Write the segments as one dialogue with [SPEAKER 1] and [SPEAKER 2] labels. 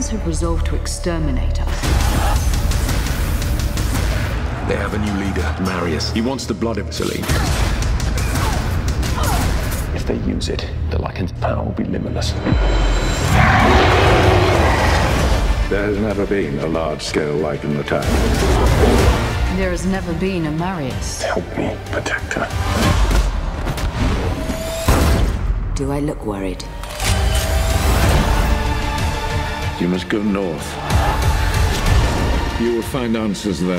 [SPEAKER 1] Lycans have resolved to exterminate us.
[SPEAKER 2] They have a new leader, Marius. He wants the blood of Selene.
[SPEAKER 3] If they use it, the Lycan's power will be limitless.
[SPEAKER 4] There has never been a large-scale Lycan attack.
[SPEAKER 1] There has never been a Marius.
[SPEAKER 3] Help me protect her.
[SPEAKER 5] Do I look worried?
[SPEAKER 4] You must go north. You will find answers there.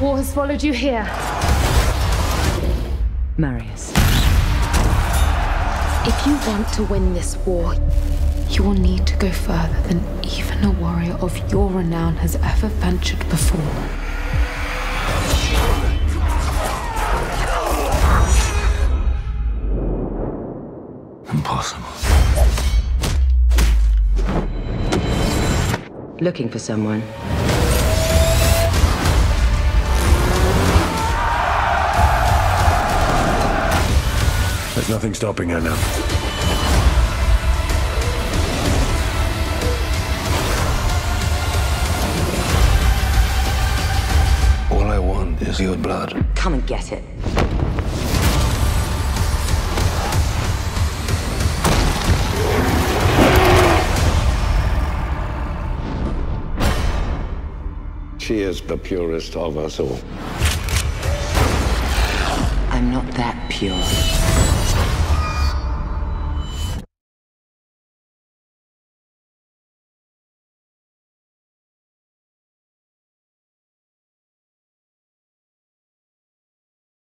[SPEAKER 6] War has followed you here.
[SPEAKER 5] Marius.
[SPEAKER 6] If you want to win this war, you will need to go further than even a warrior of your renown has ever ventured before.
[SPEAKER 2] Impossible.
[SPEAKER 5] Looking for someone.
[SPEAKER 4] There's nothing stopping her now.
[SPEAKER 2] All I want is your blood.
[SPEAKER 5] Come and get it.
[SPEAKER 4] She is the purest of us all.
[SPEAKER 5] I'm not that pure.